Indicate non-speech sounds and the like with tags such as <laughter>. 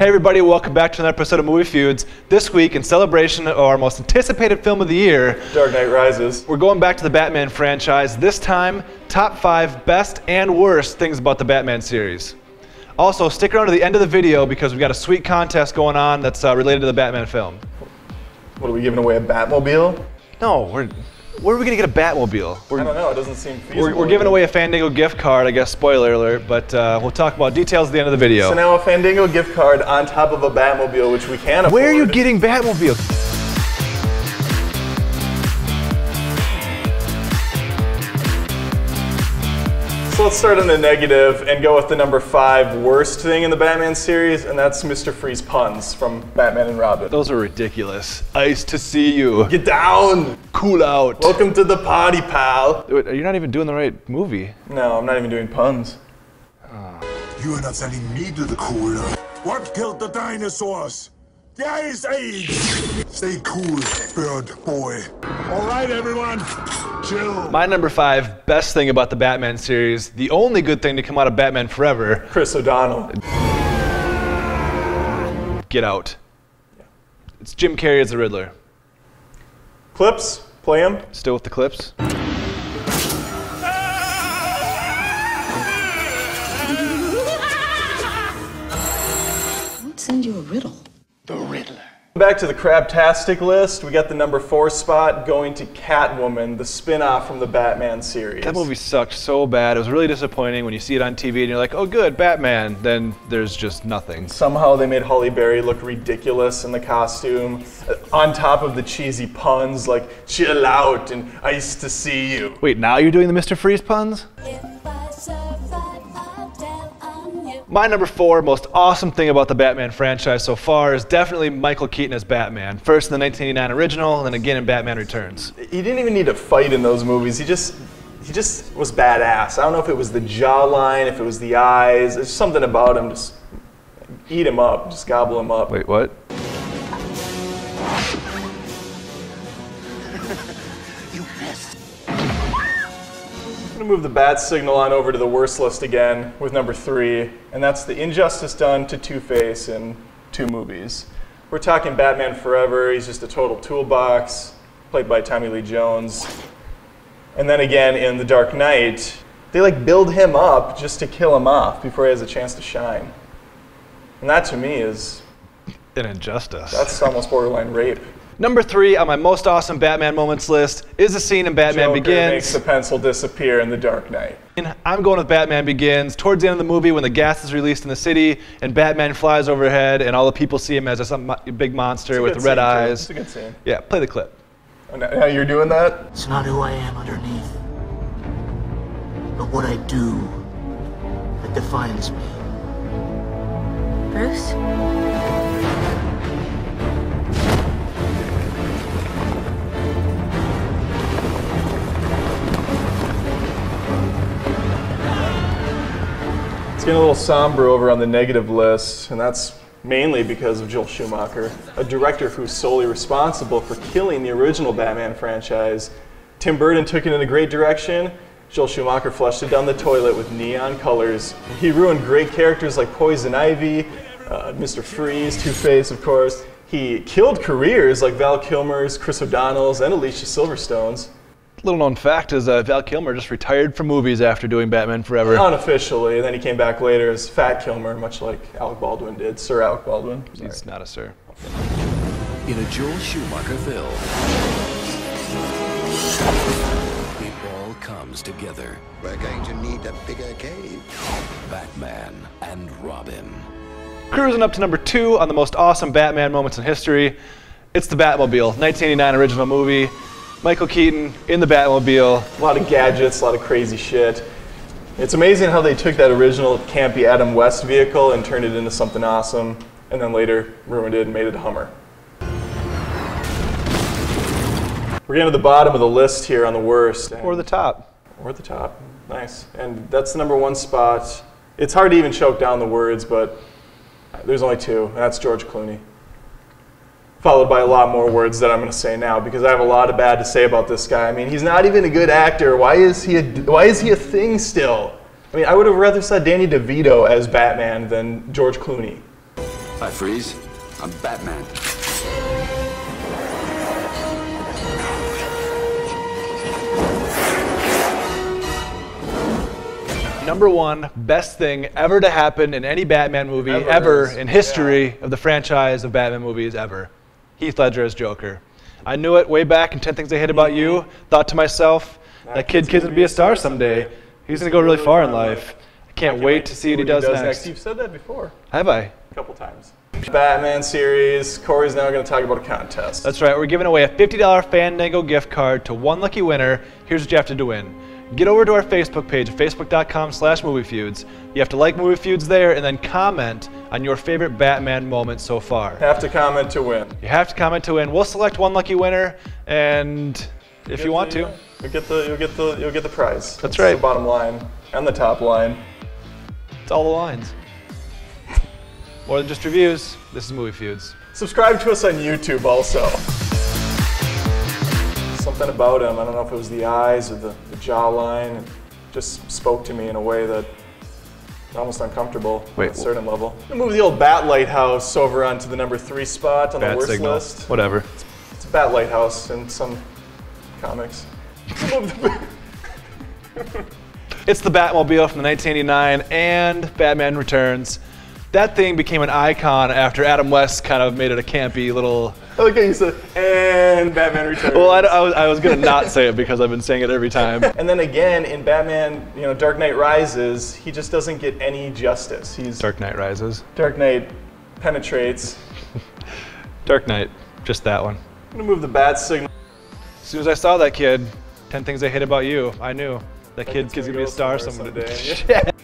Hey everybody, welcome back to another episode of Movie Feuds. This week, in celebration of our most anticipated film of the year, Dark Knight Rises. we're going back to the Batman franchise. This time, top five best and worst things about the Batman series. Also, stick around to the end of the video because we've got a sweet contest going on that's uh, related to the Batman film. What are we giving away? A Batmobile? No, we're where are we gonna get a Batmobile? I We're, don't know. It doesn't seem feasible. we're, we're giving away a Fandango gift card, I guess. Spoiler alert, but uh, we'll talk about details at the end of the video. So now a Fandango gift card on top of a Batmobile, which we can afford. Where are you getting Batmobiles? So let's start on the negative and go with the number five worst thing in the Batman series, and that's Mr. Freeze puns from Batman and Robin. Those are ridiculous. Ice to see you. Get down! Cool out. Welcome to the party, pal. Wait, You're not even doing the right movie. No, I'm not even doing puns. You are not sending me to the cooler. What killed the dinosaurs? The Age! Stay cool, bird boy. All right, everyone. Chill. My number five best thing about the Batman series, the only good thing to come out of Batman Forever, Chris O'Donnell. Get Out. It's Jim Carrey as the Riddler. Clips, play him. Still with the clips? I'll send you a riddle. The Riddler. Back to the Crabtastic list, we got the number four spot going to Catwoman, the spin-off from the Batman series. That movie sucked so bad. It was really disappointing when you see it on TV and you're like, oh, good, Batman. Then there's just nothing. Somehow they made Halle Berry look ridiculous in the costume, uh, on top of the cheesy puns like "chill out" and I used to see you." Wait, now you're doing the Mr. Freeze puns? If on. My number four most awesome thing about the Batman franchise so far is definitely Michael Keaton as Batman. First in the 1989 original, and then again in Batman Returns. He didn't even need to fight in those movies. He just he just was badass. I don't know if it was the jawline, if it was the eyes. There's something about him. Just eat him up, just gobble him up. Wait, what? I'm gonna move the bat signal on over to the worst list again with number three, and that's the injustice done to Two Face in two movies. We're talking Batman Forever. He's just a total toolbox, played by Tommy Lee Jones. And then again in The Dark Knight, they like build him up just to kill him off before he has a chance to shine. And that to me is An injustice. that's almost borderline rape. Number three on my most awesome Batman moments list is the scene in Batman Joker makes Begins. the pencil disappear in The Dark Knight. I'm going with Batman Begins. Towards the end of the movie, when the gas is released in the city and Batman flies overhead, and all the people see him as a some big monster a with red scene, eyes. It's a good scene. Yeah, play the clip. Oh, Now now you're doing that? It's not who I am underneath, but what I do that defines me. Bruce? Getting a little somber over on the negative list, and that's mainly because of Joel Schumacher, a director who's solely responsible for killing the original Batman franchise. Tim Burton took it in a great direction. Joel Schumacher flushed it down the toilet with neon colors. He ruined great characters like Poison Ivy, uh, Mr. Freeze, Two Face, of course. He killed careers like Val Kilmer's, Chris O'Donnell's, and Alicia Silverstone's. Little known fact is uh, Val Kilmer just retired from movies after doing Batman Forever. Unofficially, and then he came back later as Fat Kilmer, much like Alec Baldwin did, Sir Alec Baldwin. Sorry. He's not a sir. In a Joel Schumacher film, it all comes together. We're going to need a bigger cave. Batman and Robin. Cruising up to number two on the most awesome Batman moments in history. It's the Batmobile, 1989 original movie. Michael Keaton in the Batmobile. A lot of gadgets, a lot of crazy shit. It's amazing how they took that original campy Adam West vehicle and turned it into something awesome, and then later ruined it and made it a Hummer. We're getting to the bottom of the list here on the worst. Or the top. Or the top. Nice. And that's the number one spot. It's hard to even choke down the words, but there's only two, and that's George Clooney. Followed by a lot more words that I'm going to say now because I have a lot of bad to say about this guy. I mean, he's not even a good actor. Why is he a, why is he a thing still? I mean, I would have rather saw Danny DeVito as Batman than George Clooney. Hi, Freeze. I'm Batman. Number one best thing ever to happen in any Batman movie Ever ever, in history of the franchise of Batman movies ever. Heath Ledger as Joker. I knew it way back in 10 Things I Hate About You. Thought to myself, that, kid kid's gonna be a star someday. He's gonna go really far in life. I can't wait to see what he does next. You've said that before, Have I? a couple times. Batman series. Corey's now going to talk about a contest. That's right. We're giving away a $50 Fandango gift card to one lucky winner. Here's what you have to do win. Get over to our Facebook page, facebook.com slash moviefeuds. You have to like Movie Feuds there and then comment on your favorite Batman moment so far. Have to comment to win. You have to comment to win. We'll select one lucky winner, and if you want to, you'll get the you'll get the you'll get the prize. That's right. The bottom line and the top line. it's all the lines. <laughs> More than just reviews, this is Movie Feuds. Subscribe to us on YouTube also. Something about him, I don't know if it was the eyes or the, the jawline, just spoke to me in a way that almost uncomfortable Wait, on a certain level. Move the old Bat Lighthouse over onto the number three spot on the worst signal. list. Whatever. It's a Bat Lighthouse in some comics. <laughs> It's the Batmobile from the 1989 and Batman Returns. That thing became an icon after Adam West kind of made it a campy little. I like how you said, and Batman Returns. Well, I, I was, I was gonna not say it because I've been saying it every time. And then again in Batman, you know, Dark Knight Rises, he just doesn't get any justice. He's Dark Knight Rises. Dark Knight penetrates. <laughs> Dark Knight, just that one. I'm gonna move the bat signal. As soon as I saw that kid, 10 Things I Hate About You, I knew that kid, kid's gonna be a star someday. someday. <laughs> <laughs>